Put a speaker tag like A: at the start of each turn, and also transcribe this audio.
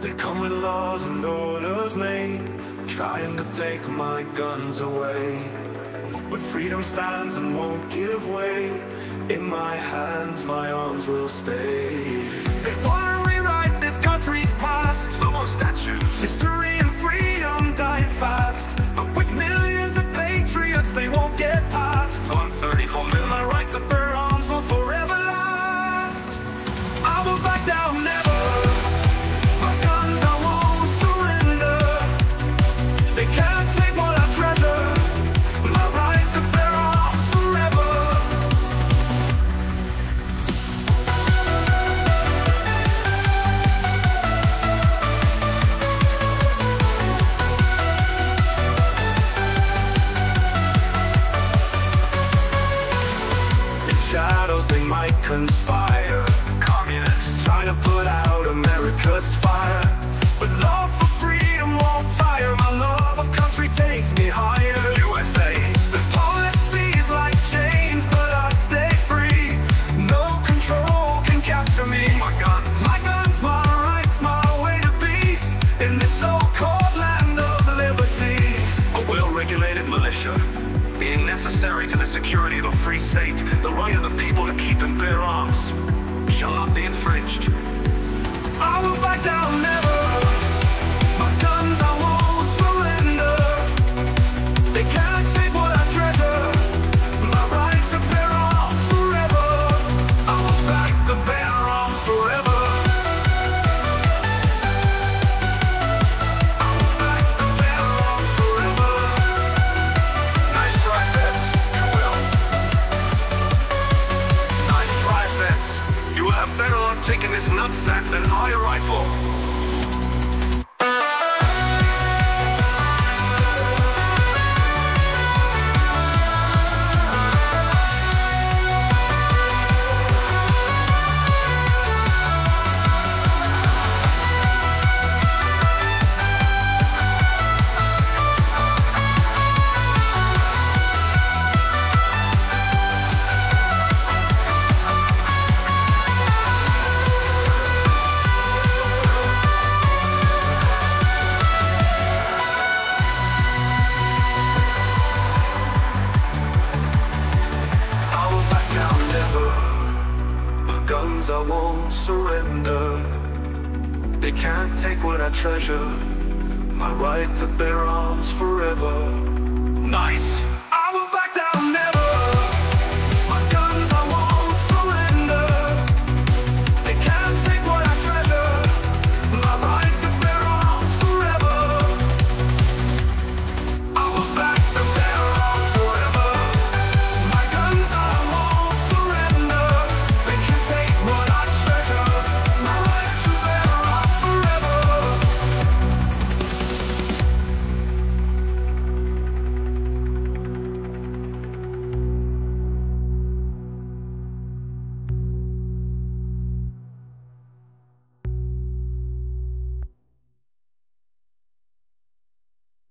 A: They come with laws and orders made, trying to take my guns away. But freedom stands and won't give way. In my hands, my arms will stay. Conspire.
B: Communists.
A: Trying to put out America's fire But love for freedom won't tire My love of country takes me higher
B: USA.
A: The policies like chains But I stay free No control can capture me
B: My guns.
A: My guns, my rights, my way to be In this so-called land of liberty
B: A well-regulated militia. Being necessary to the security of a free state, the right of the people to keep and bear arms shall not be infringed. Nutsack than I a rifle.
A: Guns I won't surrender. They can't take what I treasure. My right to bear arms forever.
B: Nice.